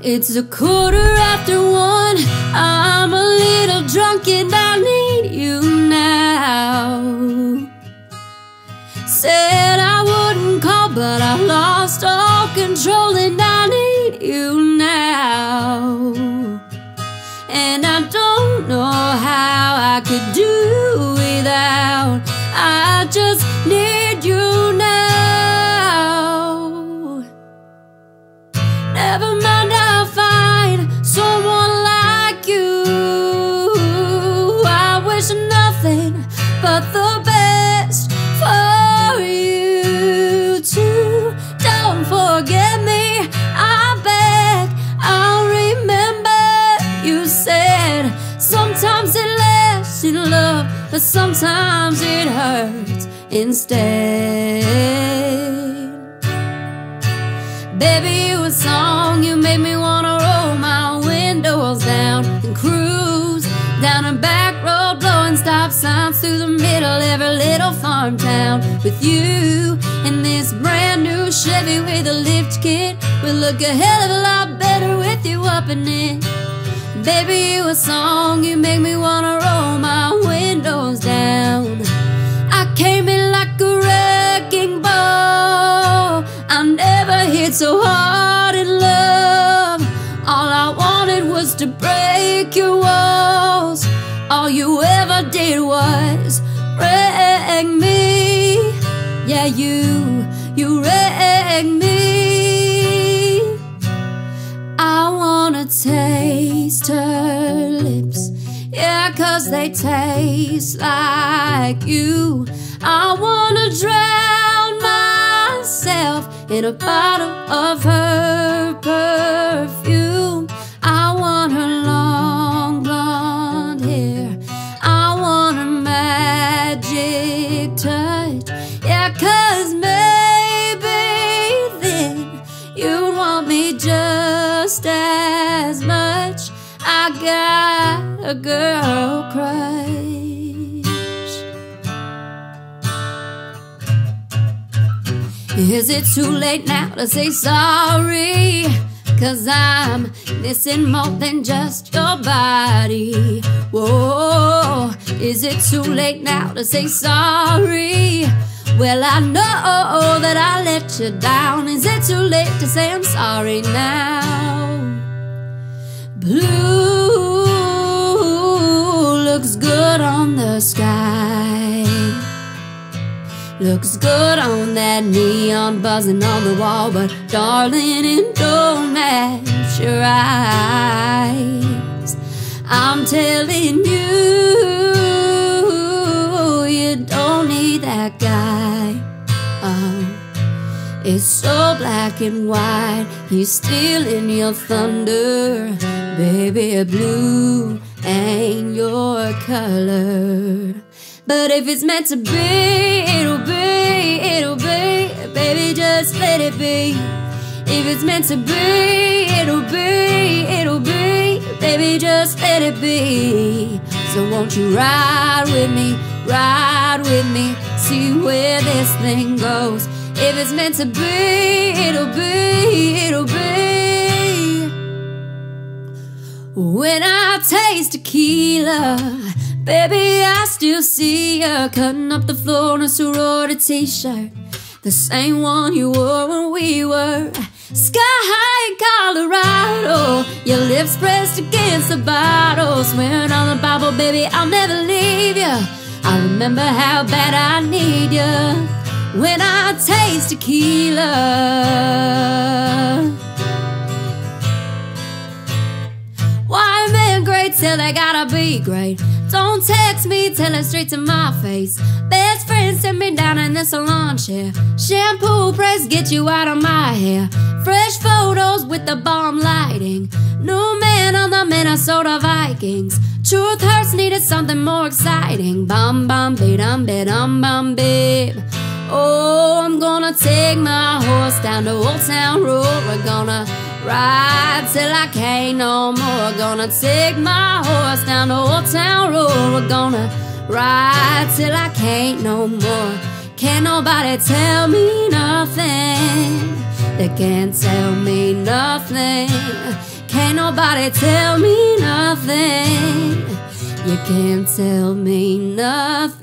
It's a quarter after one. I'm a little drunk and I need you now. Said I wouldn't call, but I lost all control and I need you now. And I don't know how I could do without. I just need you now. Never sometimes it lasts in love, but sometimes it hurts instead. Baby, you a song, you make me wanna roll my windows down and cruise down a back road, blowing stop signs through the middle of every little farm town. With you in this brand new Chevy with a lift kit, we look a hell of a lot better with you up in it. Baby, you a song, you make me wanna roll my windows down. I came in like a wrecking ball. I never hit so hard in love. All I wanted was to break your walls. All you ever did was wreck me. Yeah, you, you wrecked me. Cause they taste like you. I wanna drown myself in a bottle of her perfume. I want her long blonde hair. I want her magic touch. Yeah, I got a girl crush. Is it too late now to say sorry? Cause I'm missing more than just your body. Whoa, is it too late now to say sorry? Well, I know that I let you down. Is it too late to say I'm sorry now? Blue looks good on the sky. Looks good on that neon buzzing on the wall, but darling, it don't match your eyes. I'm telling you, you don't need that guy. Oh, it's so black and white. He's stealing your thunder, baby. Blue ain't your color. But if it's meant to be, it'll be, it'll be. Baby, just let it be. If it's meant to be, it'll be, it'll be. Baby, just let it be. So won't you ride with me, ride with me, see where this thing goes. If it's meant to be, it'll be, it'll be. When I taste tequila, baby, I still see you cutting up the floor in a sorority t-shirt. The same one you wore when we were sky high in Colorado. Your lips pressed against the bottle, swearing on the Bible, baby, I'll never leave you. I remember how bad I need you when I taste tequila. They gotta be great? Don't text me, tell it straight to my face. Best friend sent me down in the salon chair. Shampoo press, get you out of my hair. Fresh photos with the bomb lighting. New man on the Minnesota Vikings. Truth hurts, needed something more exciting. Bum bum be dum be dum bum babe. Oh, I'm gonna take my horse down the Old Town Road. We're gonna ride till I can't no more. Gonna take my horse down the Old Town Road. We're gonna ride till I can't no more. Can't nobody tell me nothing. They can't tell me nothing. Can't nobody tell me nothing. You can't tell me nothing.